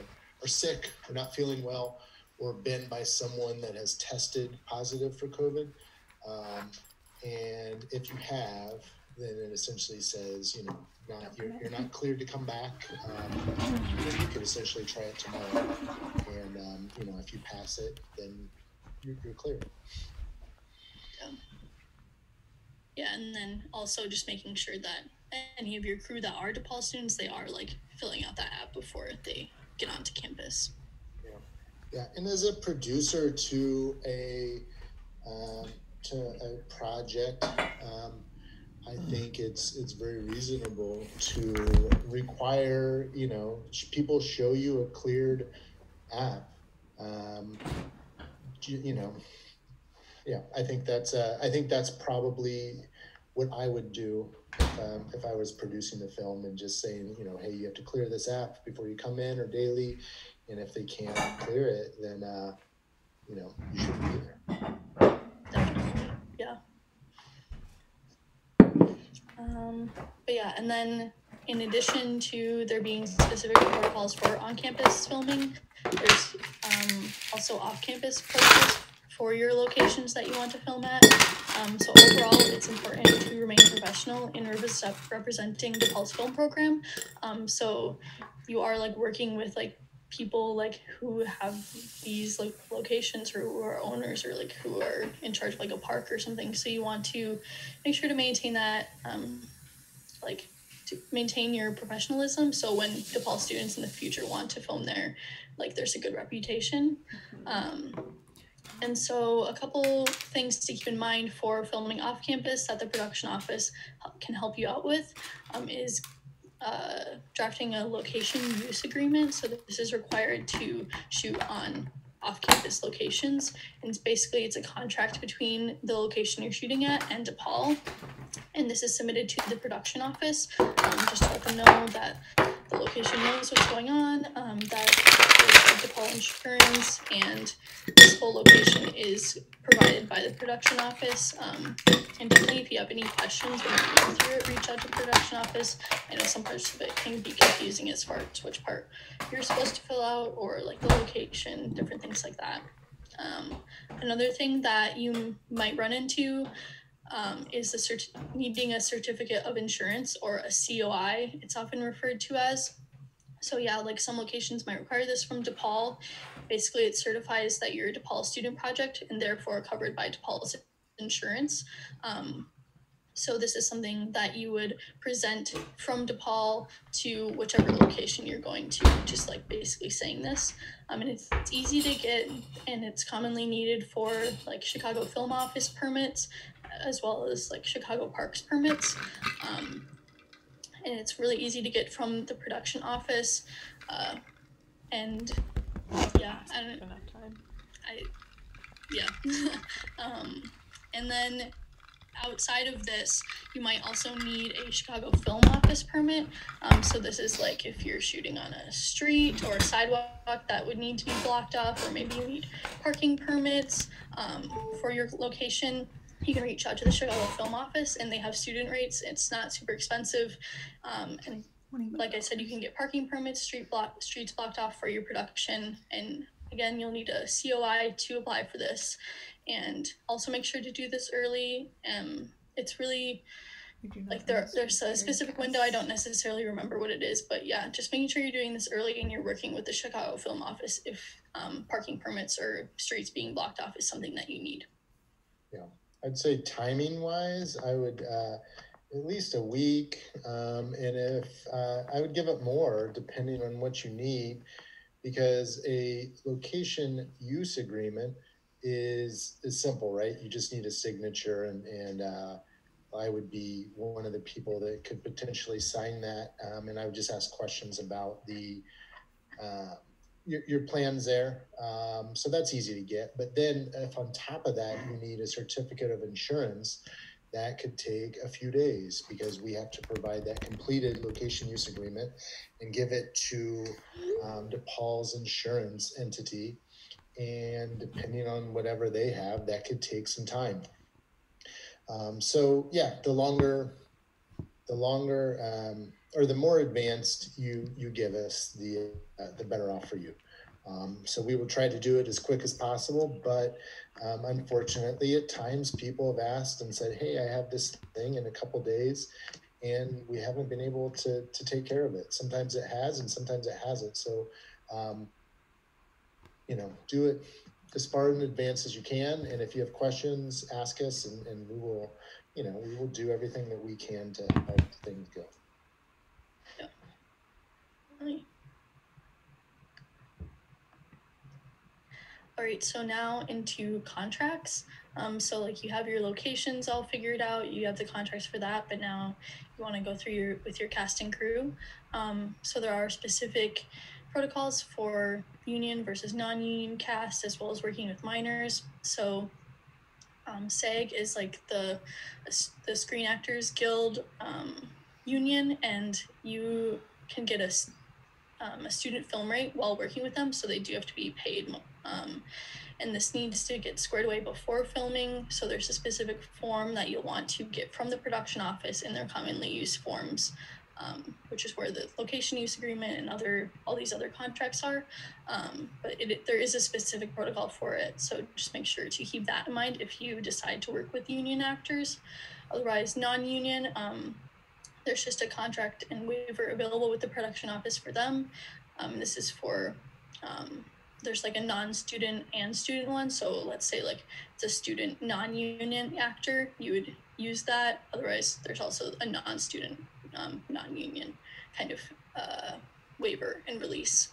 Speaker 3: are sick or not feeling well or been by someone that has tested positive for covid. Um, and if you have then it essentially says you know not you're, you're not cleared to come back um, you could essentially try it tomorrow and um, you know if you pass it then you're, you're clear
Speaker 2: yeah. yeah and then also just making sure that any of your crew that are DePaul students, they are like filling out that app before they get onto campus.
Speaker 3: Yeah, yeah. And as a producer to a um, to a project, um, I think it's it's very reasonable to require you know people show you a cleared app. Um, you, you know, yeah, I think that's uh, I think that's probably what I would do if, um, if I was producing the film and just saying, you know, hey, you have to clear this app before you come in or daily, and if they can't clear it, then uh, you know you shouldn't be
Speaker 2: there. Definitely, yeah. Um, but yeah, and then in addition to there being specific protocols for on-campus filming, there's um, also off-campus protocols for your locations that you want to film at. Um, so overall, it's important to remain professional in representing DePaul's Film Program. Um, so you are like working with like people like who have these like locations or who are owners or like who are in charge of like a park or something. So you want to make sure to maintain that um, like to maintain your professionalism. So when DePaul students in the future want to film there, like there's a good reputation. Mm-hmm. Um, and so, a couple things to keep in mind for filming off campus that the production office can help you out with um, is uh, drafting a location use agreement. So, that this is required to shoot on off-campus locations. And it's basically it's a contract between the location you're shooting at and DePaul. And this is submitted to the production office. Um, just to let them know that location knows what's going on, um, that there's DePaul insurance, and this whole location is provided by the production office. Um, and definitely, if you have any questions when you're going through it, reach out to the production office. I know some parts of it can be confusing as far as which part you're supposed to fill out, or like the location, different things like that. Um, another thing that you might run into um, is the cert- needing a certificate of insurance or a COI, it's often referred to as. So, yeah, like some locations might require this from DePaul. Basically, it certifies that you're a DePaul student project and therefore covered by DePaul's insurance. Um, so, this is something that you would present from DePaul to whichever location you're going to, just like basically saying this. Um, and it's, it's easy to get and it's commonly needed for like Chicago Film Office permits as well as like Chicago Parks permits. Um, and it's really easy to get from the production office. Uh, and yeah, I don't enough time. I yeah. um, and then outside of this, you might also need a Chicago Film Office permit. Um, so this is like if you're shooting on a street or a sidewalk that would need to be blocked off, or maybe you need parking permits um, for your location. You can reach out to the Chicago Film Office, and they have student rates. It's not super expensive, um, and like I said, you can get parking permits, street block streets blocked off for your production, and again, you'll need a COI to apply for this and also make sure to do this early. Um, it's really like there, there's a specific window. I don't necessarily remember what it is, but yeah, just making sure you're doing this early and you're working with the Chicago Film Office if um, parking permits or streets being blocked off is something that you need.
Speaker 3: Yeah, I'd say timing wise, I would uh, at least a week, um, and if uh, I would give it more depending on what you need, because a location use agreement is is simple, right? You just need a signature, and and uh, I would be one of the people that could potentially sign that, um, and I would just ask questions about the uh, your, your plans there. Um, so that's easy to get. But then, if on top of that you need a certificate of insurance, that could take a few days because we have to provide that completed location use agreement and give it to um, DePaul's insurance entity and depending on whatever they have, that could take some time. Um, so yeah, the longer, the longer, um, or the more advanced you you give us, the uh, the better off for you. Um, so we will try to do it as quick as possible, but um, unfortunately, at times people have asked and said, "Hey, I have this thing in a couple days," and we haven't been able to to take care of it. Sometimes it has, and sometimes it hasn't. So um, you know, do it as far in advance as you can. And if you have questions, ask us, and, and we will, you know, we will do everything that we can to help things go.
Speaker 2: All right, so now into contracts. Um, so like you have your locations all figured out, you have the contracts for that, but now you want to go through your with your casting crew. Um, so there are specific protocols for union versus non-union cast as well as working with minors so um, SAG is like the the Screen Actors Guild um, union, and you can get a um, a student film rate while working with them. So they do have to be paid, um, and this needs to get squared away before filming. So there's a specific form that you'll want to get from the production office in their commonly used forms um, which is where the location use agreement and other all these other contracts are. Um, but it, it, there is a specific protocol for it, so just make sure to keep that in mind if you decide to work with union actors. Otherwise, non-union, um, there's just a contract and waiver available with the production office for them. Um, this is for um, there's like a non-student and student one. So let's say like it's a student non-union actor, you would use that. Otherwise, there's also a non-student um, non-union kind of uh, waiver and release.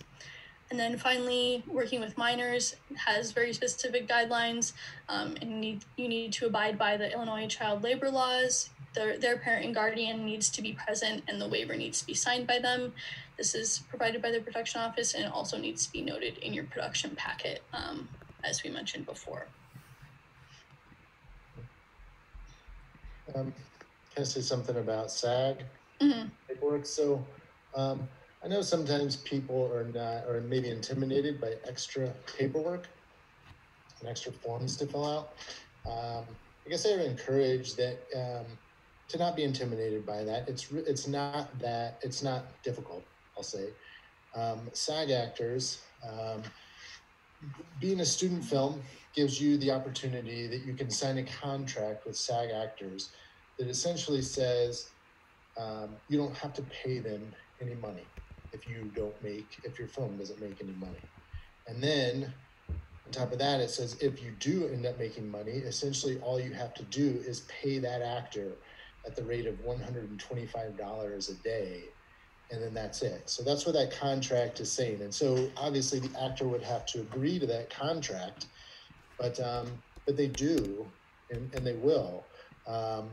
Speaker 2: And then finally, working with minors has very specific guidelines, um, and need, you need to abide by the Illinois child labor laws. Their, their parent and guardian needs to be present, and the waiver needs to be signed by them. This is provided by the production office, and also needs to be noted in your production packet, um, as we mentioned before.
Speaker 3: Um, can I say something about SAG? mm-hmm. paperwork. So um, I know sometimes people are not, or maybe intimidated by extra paperwork and extra forms to fill out. Um, I guess I would encourage that um, to not be intimidated by that. It's it's not that it's not difficult. I'll say. Um, SAG actors, um, being a student film gives you the opportunity that you can sign a contract with SAG actors that essentially says um, you don't have to pay them any money if you don't make if your film doesn't make any money and then on top of that it says if you do end up making money essentially all you have to do is pay that actor at the rate of $125 a day and then that's it. So that's what that contract is saying. And so obviously the actor would have to agree to that contract but um, but they do and, and they will um,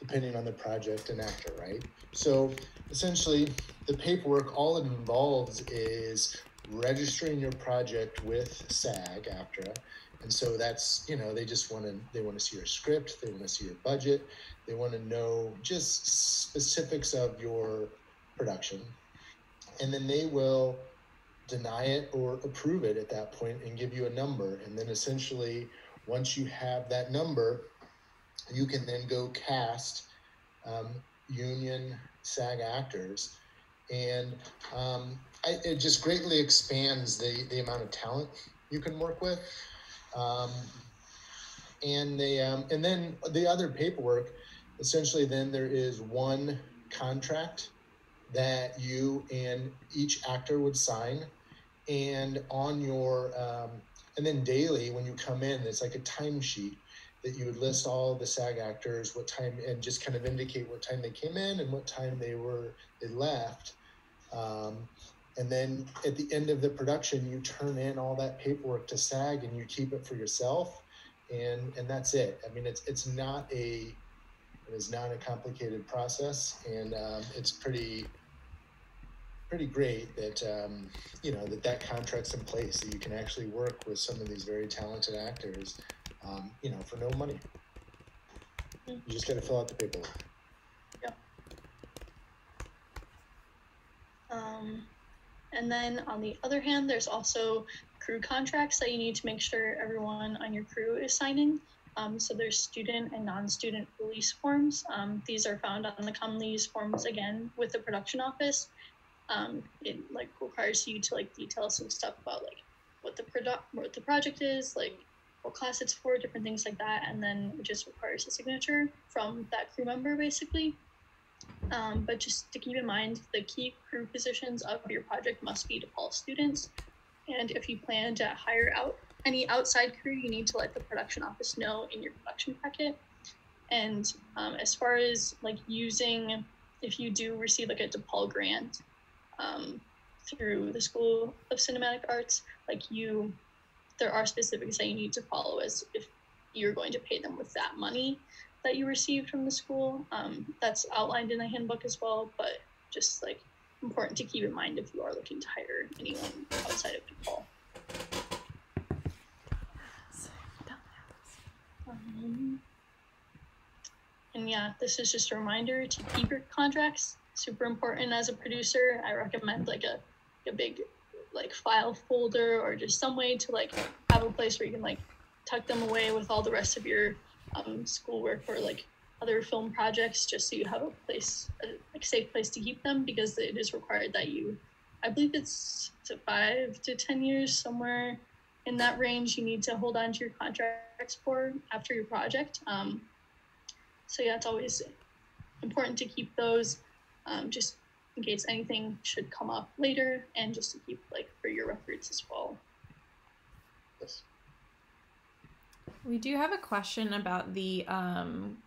Speaker 3: depending on the project and actor, right? So essentially, the paperwork, all it involves is registering your project with SAG AFTRA, And so that's, you know, they just want to, they want to see your script, they want to see your budget, they want to know just specifics of your production. And then they will deny it or approve it at that point and give you a number. And then essentially, once you have that number, you can then go cast um, union SAG actors. And um, I, it just greatly expands the, the amount of talent you can work with. Um, and they um, and then the other paperwork, essentially, then there is one contract that you and each actor would sign, and on your um, and then daily when you come in, it's like a timesheet that you would list all the SAG actors, what time, and just kind of indicate what time they came in and what time they were they left. Um, and then at the end of the production you turn in all that paperwork to sag and you keep it for yourself and and that's it. I mean it's it's not a it is not a complicated process and um, it's pretty pretty great that um, you know that that contract's in place that you can actually work with some of these very talented actors um, you know for no money. You just got to fill out the paperwork.
Speaker 2: Yeah um and then on the other hand, there's also crew contracts that you need to make sure everyone on your crew is signing. Um, so there's student and non-student release forms. Um, these are found on the commonly used forms again with the production office. Um, it like requires you to like detail some stuff about like what the product, what the project is, like what class it's for, different things like that, and then it just requires a signature from that crew member basically. Um, but just to keep in mind, the key crew positions of your project must be to DePaul students. And if you plan to hire out any outside crew, you need to let the production office know in your production packet. And um, as far as like using, if you do receive like a DePaul grant um, through the School of Cinematic Arts, like you, there are specifics that you need to follow as if you're going to pay them with that money that you received from the school. Um, that's outlined in the handbook as well, but just like important to keep in mind if you are looking to hire anyone outside of DePaul. Um, and yeah, this is just a reminder to keep your contracts. Super important as a producer. I recommend like a, a big like file folder or just some way to like have a place where you can like tuck them away with all the rest of your um, schoolwork or like other film projects just so you have a place a like safe place to keep them because it is required that you i believe it's to five to ten years somewhere in that range you need to hold on to your contracts for after your project. Um, so yeah it's always important to keep those um, just in case anything should come up later and just to keep like for your records as well. Yes.
Speaker 1: We do have a question about the um,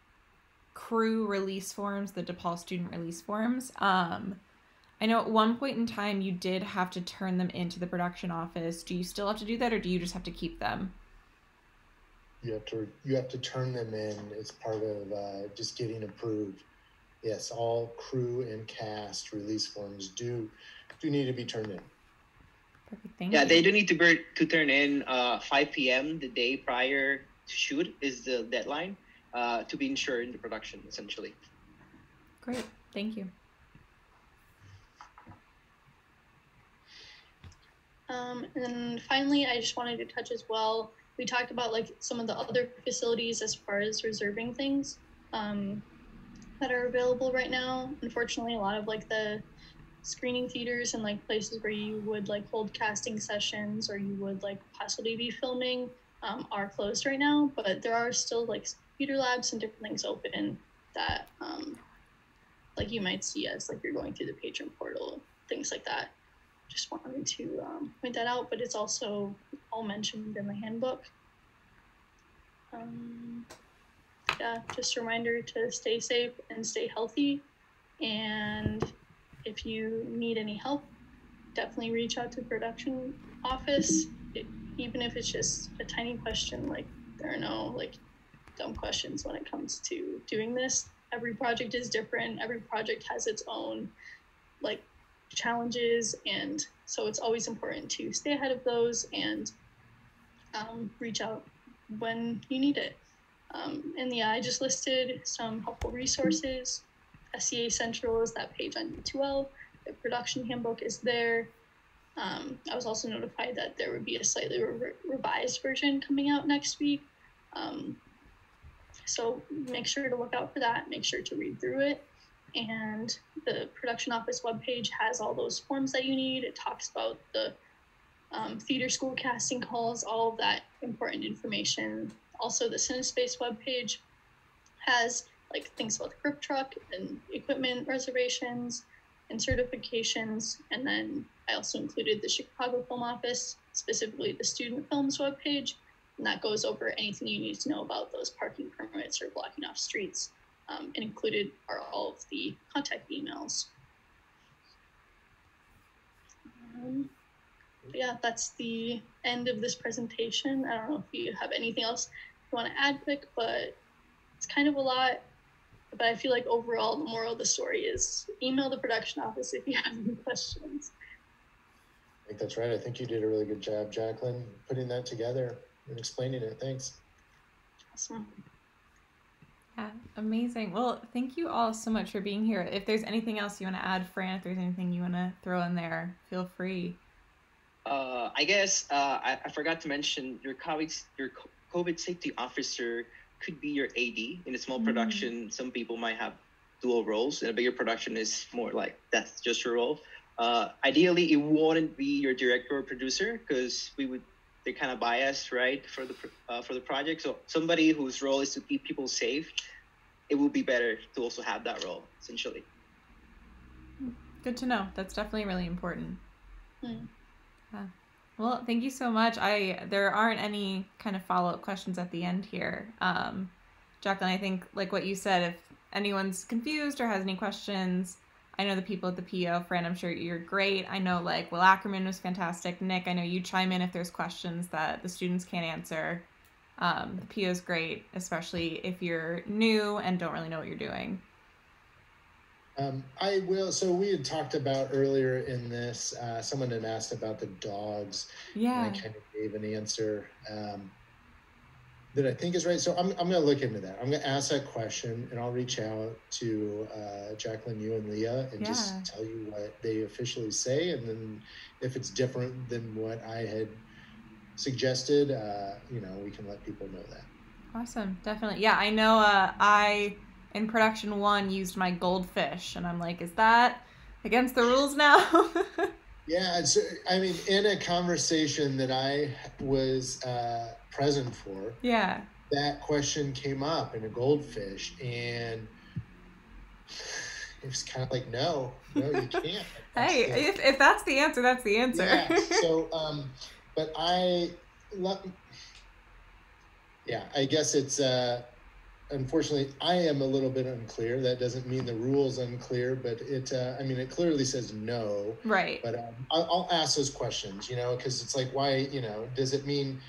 Speaker 1: crew release forms, the DePaul student release forms. Um, I know at one point in time you did have to turn them into the production office. Do you still have to do that, or do you just have to keep them?
Speaker 3: You have to you have to turn them in as part of uh, just getting approved. Yes, all crew and cast release forms do do need to be turned in.
Speaker 4: Perfect. yeah, you. they do need to be, to turn in uh, 5 p.m. the day prior to shoot is the deadline uh, to be ensured in the production, essentially.
Speaker 1: Great, thank you.
Speaker 2: Um, and then finally, I just wanted to touch as well. We talked about like some of the other facilities as far as reserving things um, that are available right now. Unfortunately, a lot of like the screening theaters and like places where you would like hold casting sessions or you would like possibly be filming um, are closed right now, but there are still like computer labs and different things open that um, like you might see as like you're going through the patron portal, things like that. Just wanted to um, point that out, but it's also all mentioned in the handbook. Um, yeah, just a reminder to stay safe and stay healthy. And if you need any help, definitely reach out to the production office even if it's just a tiny question, like there are no like dumb questions when it comes to doing this. Every project is different. Every project has its own like challenges, and so it's always important to stay ahead of those and um, reach out when you need it. Um, and yeah, I just listed some helpful resources. SCA Central is that page on D2L. The production handbook is there. Um, I was also notified that there would be a slightly re- revised version coming out next week. Um, so make sure to look out for that. Make sure to read through it. And the production office webpage has all those forms that you need. It talks about the um, theater school casting calls, all of that important information. Also, the CineSpace webpage has like things about the grip truck and equipment reservations and certifications. And then I also included the Chicago Film Office, specifically the Student Films webpage, and that goes over anything you need to know about those parking permits or blocking off streets. Um, and included are all of the contact emails. Um, yeah, that's the end of this presentation. I don't know if you have anything else you want to add quick, but it's kind of a lot. But I feel like overall, the moral of the story is email the production office if you have any questions.
Speaker 3: I think that's right. I think you did a really good job, Jacqueline, putting that together and explaining it. Thanks.
Speaker 2: Awesome.
Speaker 1: Yeah, amazing. Well, thank you all so much for being here. If there's anything else you want to add, Fran, if there's anything you want to throw in there, feel free.
Speaker 4: Uh, I guess uh, I, I forgot to mention your colleagues, your COVID safety officer could be your AD. In a small mm. production, some people might have dual roles. In a bigger production, is more like that's just your role. Uh, ideally, it wouldn't be your director or producer because we would they're kind of biased, right, for the uh, for the project. So somebody whose role is to keep people safe, it would be better to also have that role essentially.
Speaker 1: Good to know. That's definitely really important.
Speaker 2: Mm.
Speaker 1: Yeah. Well, thank you so much. I there aren't any kind of follow up questions at the end here. Um, Jacqueline, I think like what you said, if anyone's confused or has any questions, I know the people at the PO. Fran, I'm sure you're great. I know like Will Ackerman was fantastic. Nick, I know you chime in if there's questions that the students can't answer. Um, the PO is great, especially if you're new and don't really know what you're doing.
Speaker 3: Um, I will. So we had talked about earlier in this. Uh, someone had asked about the dogs.
Speaker 1: Yeah.
Speaker 3: And I kind of gave an answer um, that I think is right. So I'm I'm going to look into that. I'm going to ask that question, and I'll reach out to uh, Jacqueline, you, and Leah, and yeah. just tell you what they officially say, and then if it's different than what I had suggested, uh, you know, we can let people know that.
Speaker 1: Awesome. Definitely. Yeah, I know. Uh, I in production one used my goldfish, and I'm like, is that against the rules now?
Speaker 3: yeah, it's. I mean, in a conversation that I was uh, present for,
Speaker 1: yeah,
Speaker 3: that question came up in a goldfish, and it was kind of like, no, no, you can't.
Speaker 1: hey, if if that's the answer, that's the answer.
Speaker 3: yeah. So, um, but I, yeah, I guess it's uh unfortunately, I am a little bit unclear. That doesn't mean the rule's unclear, but it, uh, I mean, it clearly says no.
Speaker 1: Right.
Speaker 3: But um, I'll, I'll, ask those questions, you know, because it's like, why, you know, does it mean,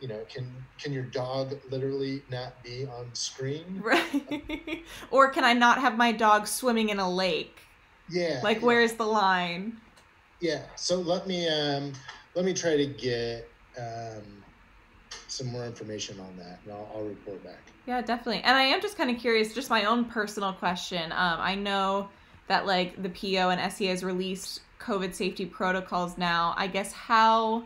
Speaker 3: you know, can can your dog literally not be on screen?
Speaker 1: Right. or can I not have my dog swimming in a lake?
Speaker 3: Yeah.
Speaker 1: Like,
Speaker 3: yeah.
Speaker 1: where's the line?
Speaker 3: Yeah. So let me um, let me try to get um, some more information on that, and I'll, I'll report back.
Speaker 1: Yeah, definitely. And I am just kind of curious, just my own personal question. Um, I know that like the PO and SCA has released COVID safety protocols now. I guess how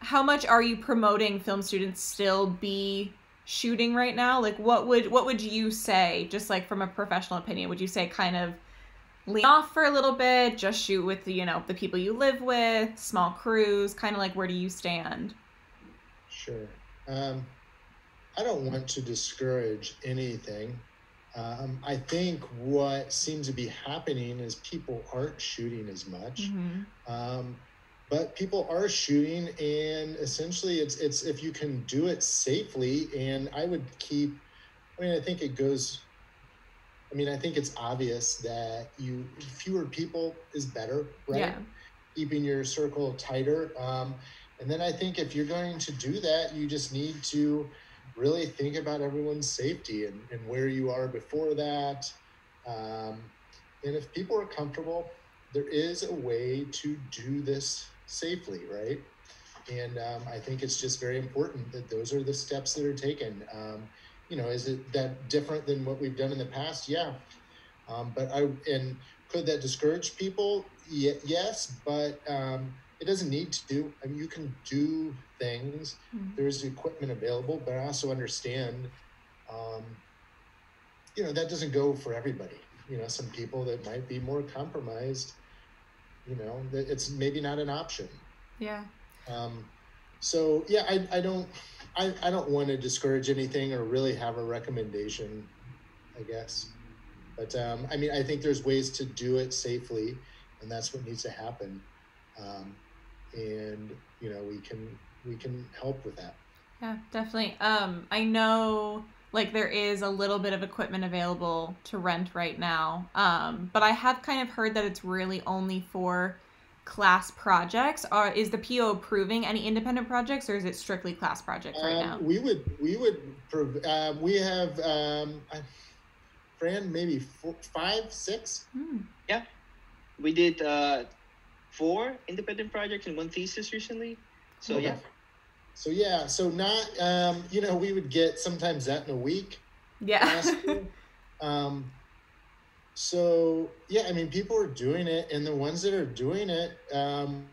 Speaker 1: how much are you promoting film students still be shooting right now? Like what would what would you say, just like from a professional opinion, would you say kind of lean off for a little bit, just shoot with the, you know, the people you live with, small crews, kind of like where do you stand?
Speaker 3: Sure. Um I don't want to discourage anything. Um, I think what seems to be happening is people aren't shooting as much,
Speaker 1: mm-hmm.
Speaker 3: um, but people are shooting, and essentially, it's it's if you can do it safely. And I would keep. I mean, I think it goes. I mean, I think it's obvious that you fewer people is better, right?
Speaker 1: Yeah.
Speaker 3: Keeping your circle tighter, um, and then I think if you're going to do that, you just need to really think about everyone's safety and, and where you are before that. Um, and if people are comfortable, there is a way to do this safely, right? and um, I think it's just very important that those are the steps that are taken. Um, you know, is it that different than what we've done in the past? Yeah, um, but I and could that discourage people? Yes, but um, it doesn't need to. Do i mean, you can do things. Mm-hmm. There's equipment available, but I also understand. Um, you know, that doesn't go for everybody. You know, some people that might be more compromised. You know, that it's maybe not an option.
Speaker 1: Yeah.
Speaker 3: Um, so yeah, I, I don't I, I don't want to discourage anything or really have a recommendation, I guess. But um, I mean, I think there's ways to do it safely, and that's what needs to happen. Um, and you know, we can we can help with that.
Speaker 1: Yeah, definitely. Um, I know like there is a little bit of equipment available to rent right now, um, but I have kind of heard that it's really only for class projects are is the po approving any independent projects or is it strictly class projects right um, now
Speaker 3: we would we would uh, we have um fran maybe four, five six
Speaker 1: hmm.
Speaker 4: yeah we did uh four independent projects and one thesis recently. So okay. yeah.
Speaker 3: so yeah so not um you know we would get sometimes that in a week.
Speaker 1: Yeah.
Speaker 3: Um so yeah, I mean, people are doing it, and the ones that are doing it um,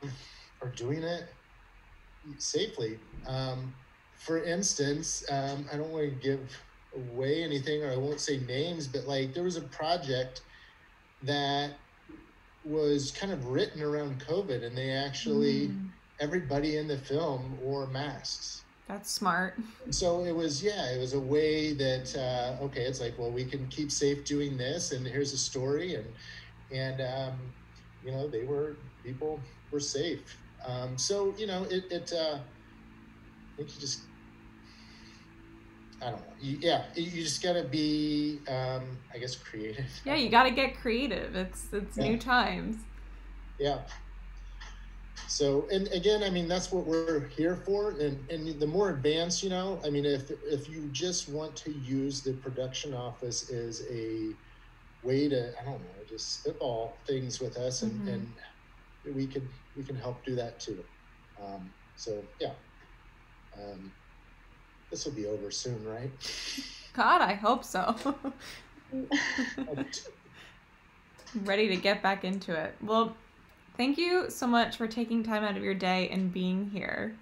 Speaker 3: are doing it safely. Um, for instance, um, I don't want to give away anything, or I won't say names, but like there was a project that was kind of written around COVID, and they actually mm. everybody in the film wore masks.
Speaker 1: That's smart.
Speaker 3: So it was, yeah, it was a way that uh, okay, it's like, well, we can keep safe doing this, and here's a story, and and um, you know, they were people were safe. Um, so you know, it it uh, I think you just I don't know. You, yeah, you just gotta be, um, I guess, creative.
Speaker 1: Yeah, you gotta get creative. It's it's yeah. new times.
Speaker 3: Yeah, so, and again, I mean, that's what we're here for. And, and the more advanced, you know, I mean, if, if you just want to use the production office as a way to, I don't know, just spitball things with us and, mm-hmm. and we can, we can help do that too. Um, so yeah, um, this will be over soon, right?
Speaker 1: God, I hope so. Ready to get back into it. Well, thank you so much for taking time out of your day and being here.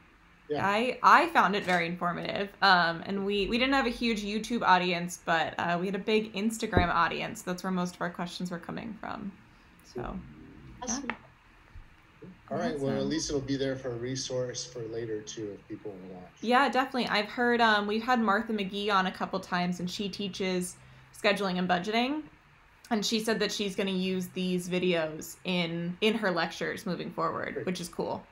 Speaker 1: Yeah. I I found it very informative. Um, and we we didn't have a huge YouTube audience, but uh, we had a big Instagram audience. That's where most of our questions were coming from. So,
Speaker 3: awesome. yeah. All right. Awesome. Well, at least it'll be there for a resource for later too, if people want to watch.
Speaker 1: Yeah, definitely. I've heard um, we've had Martha McGee on a couple times, and she teaches scheduling and budgeting and she said that she's going to use these videos in in her lectures moving forward which is cool